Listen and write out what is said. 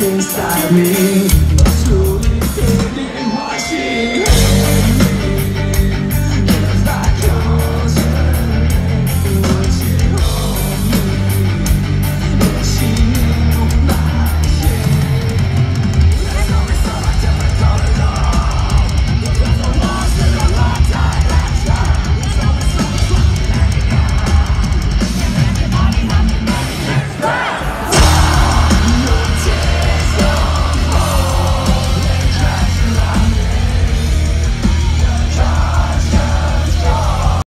inside me.